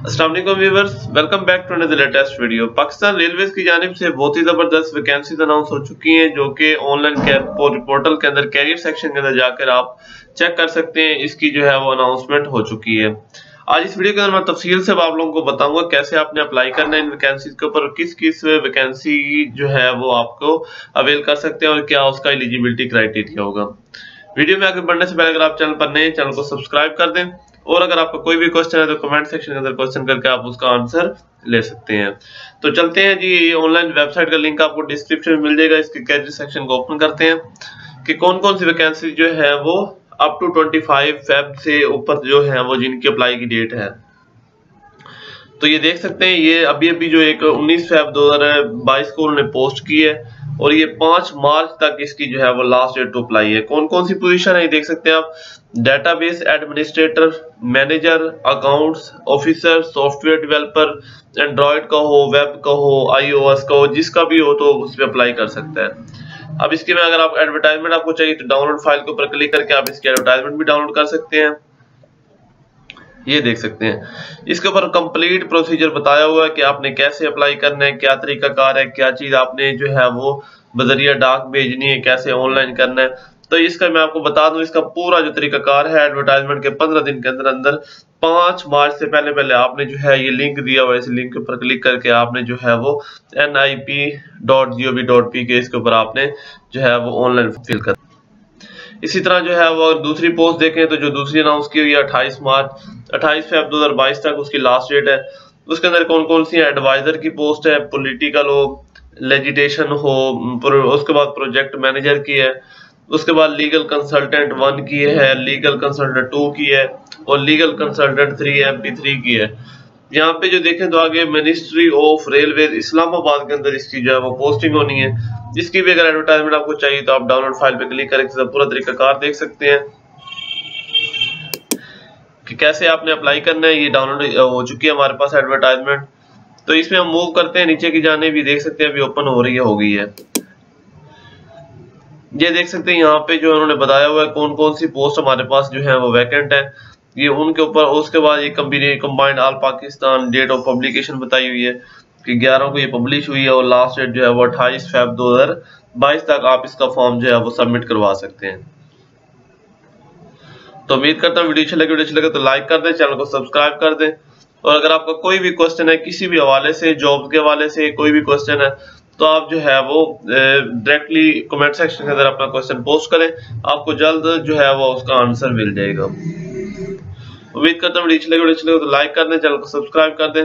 Welcome back to another latest video Pakistan railways की जानिब से बहुत ही ज़बरदस्त वैकेंसीज अनाउंस हो चुकी हैं, जो कि ऑनलाइन पोर्टल के अंदर कैरियर सेक्शन के अंदर जाकर आप चेक कर सकते हैं। इसकी जो है वो अनाउंसमेंट हो चुकी है। आज इस वीडियो के अंदर मैं तफसील से आप लोगों को बताऊँगा कैसे आपने अप्लाई करना है इन वैकेंसीज के ऊपर किस किस वैकेंसी जो है वो आपको अवेल कर सकते हैं और क्या उसका एलिजिबिलिटी क्राइटेरिया होगा। वीडियो में आगे बढ़ने से पहले अगर आप चैनल पर नए चैनल को सब्सक्राइब कर दें। और अगर आपका कोई भी क्वेश्चन है तो कमेंट सेक्शन के अंदर क्वेश्चन करके आप उसका आंसर ले सकते हैं। तो चलते हैं जी ऑनलाइन वेबसाइट का लिंक आपको डिस्क्रिप्शन में मिल जाएगा। इसके कैरियर सेक्शन को ओपन करते हैं कि कौन कौन सी वैकेंसी जो है वो अप टू 25 फेब से ऊपर जो है वो जिनकी अप्लाई की डेट है। तो ये देख सकते हैं, ये अभी अभी जो एक 19 फेब 2022 को उन्होंने पोस्ट की है। और ये पाँच मार्च तक इसकी जो है वो लास्ट डेट टू अप्लाई है। कौन कौन सी पोजीशन है, ये देख सकते हैं आप? Database administrator manager accounts officer software developer android का हो वेब का हो आईओएस का हो, जिसका भी हो तो उस पर अप्लाई कर सकता है। अब इसके में अगर आप एडवर्टाइजमेंट आपको चाहिए तो डाउनलोड फ़ाइल के ऊपर क्लिक करके आप इसकी एडवर्टाइजमेंट भी डाउनलोड कर सकते हैं। ये देख सकते हैं। इसके ऊपर कंप्लीट प्रोसीजर बताया हुआ है कि आपने कैसे अप्लाई करना है, क्या तरीका कार है, क्या चीज़ आपने जो है वो बजरिया डाक भेजनी है, कैसे ऑनलाइन करना है। तो इसका मैं आपको बता दूँ, इसका पूरा जो तरीका कार है एडवर्टाइजमेंट के पंद्रह दिन के अंदर अंदर, पाँच मार्च से पहले पहले आपने जो है ये लिंक दिया हुआ है। इस लिंक के ऊपर क्लिक करके आपने जो है वो N I P dot G O V dot P K इसके ऊपर आपने जो है वो ऑनलाइन फिल कर इसी तरह जो है, वो अगर दूसरी पोस्ट देखें तो जो दूसरी अनाउंस की हुई है अट्ठाईस मार्च। अट्ठाईस फेब दो तक उसकी लास्ट डेट है। उसके अंदर कौन कौन सी एडवाइजर की पोस्ट है? पोलिटिकल हो लेजिटेशन हो उसके बाद प्रोजेक्ट मैनेजर की है। उसके बाद लीगल कंसल्टेंट वन की है लीगल कंसल्टेंट टू की है, और legal consultant three M P three की है। यहाँ पे जो देखें तो आगे मिनिस्ट्री ऑफ़ रेलवे इस्लामाबाद के अंदर इसकी जो है, वो पोस्टिंग होनी है। जिसकी भी अगर एडवर्टाइजमेंट आपको चाहिए तो आप डाउनलोड फ़ाइल पे क्लिक करके पूरा तरीका कार देख सकते हैं। कि कैसे आपने अप्लाई करना है, ये डाउनलोड हो चुकी है हमारे पास एडवर्टाइजमेंट तो इसमें हम मूव करते हैं, नीचे की जाने भी देख सकते हैं, अभी ओपन हो रही है, हो गई है। ये देख सकते हैं, यहाँ पे जो उन्होंने बताया हुआ है कौन कौन सी पोस्ट हमारे पास जो है वो वैकेंट है। ये उनके ऊपर, उसके बाद ये combined all Pakistan date of publication बताई हुई है। कि 11 को ये पब्लिश हुई है और लास्ट डेट जो है वो 28 फेब 2022 तक आप इसका फॉर्म जो है वो सबमिट करवा सकते हैं। तो उम्मीद करता हूँ वीडियो अच्छी लगे, वीडियो अच्छी लगे तो लाइक कर दें, चैनल को सब्सक्राइब कर दें। और अगर आपका कोई भी क्वेश्चन है, किसी भी हवाले से जॉब के हवाले से, कोई भी क्वेश्चन है तो आप जो है वो डायरेक्टली कमेंट सेक्शन के अंदर अपना क्वेश्चन पोस्ट करें। आपको जल्द जो है वो उसका आंसर मिल जाएगा। उम्मीद करता हूँ वीडियो अच्छी लगे, वीडियो अच्छी लगे तो लाइक कर दें, चैनल को सब्सक्राइब कर दें।